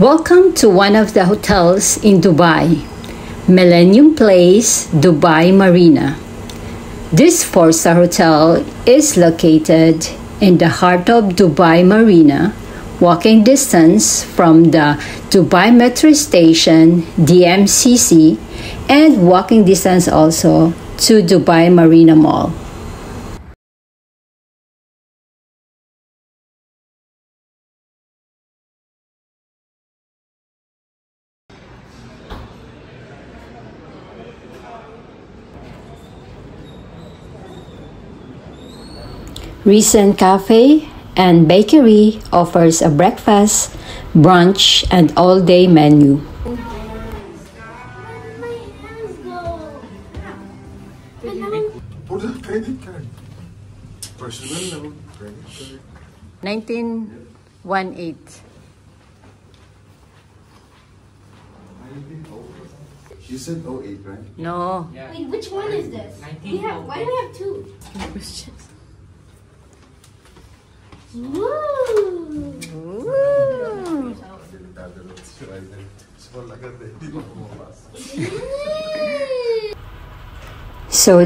Welcome to one of the hotels in Dubai, Millennium Place, Dubai Marina. This four star hotel is located in the heart of Dubai Marina, walking distance from the Dubai Metro Station, DMCC, and walking distance also to Dubai Marina Mall. Recent Cafe and Bakery offers a breakfast, brunch, and all day menu. Burada credit card. Personal lang. Credit card. 1918. You said 08, right? No. Wait, which one is this? We have. Why do we have two? Woo! So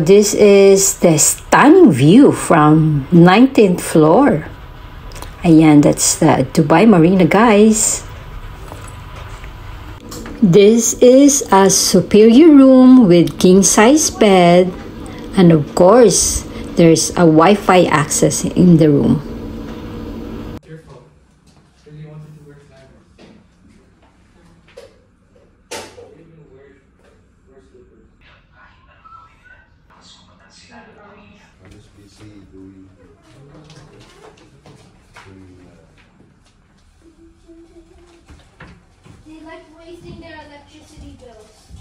this is the stunning view from 19th floor. Ayan, that's the Dubai Marina, guys. This is a superior room with king size bed, and of course, there's a Wi-Fi access in the room. Careful. Because you wanted to wear slippers. Even wear, wear slippers. I'm just busy doing... doing uh, They like wasting their electricity bills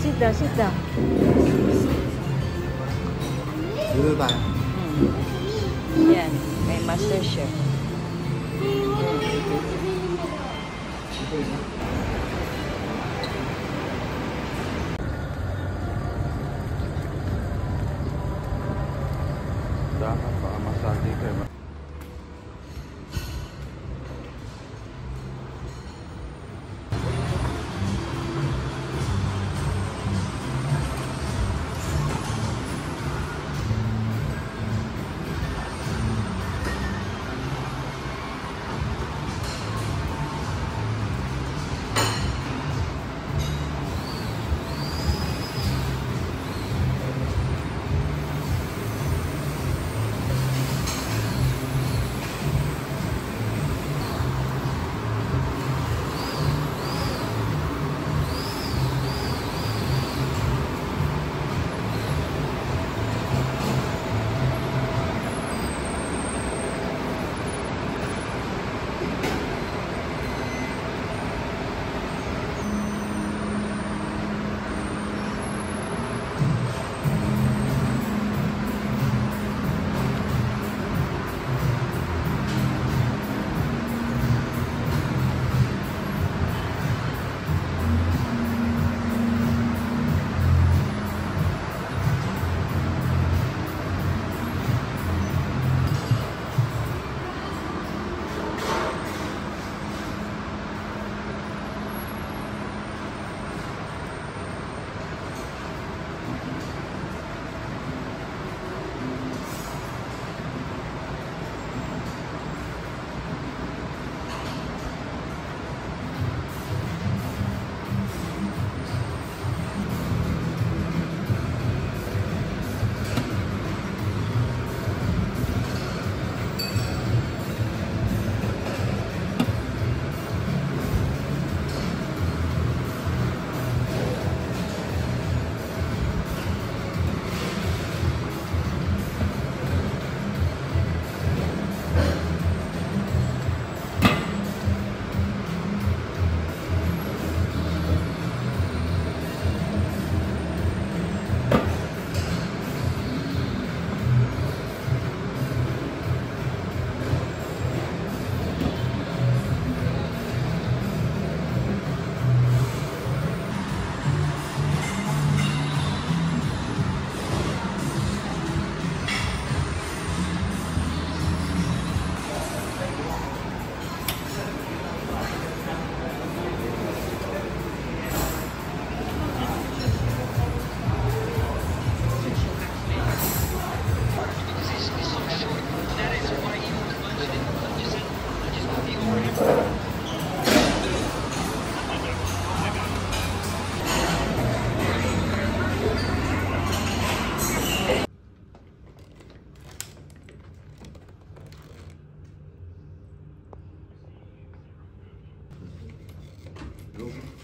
sit down, sit down. Dito tayo. Yan, may master chef. Dapat building.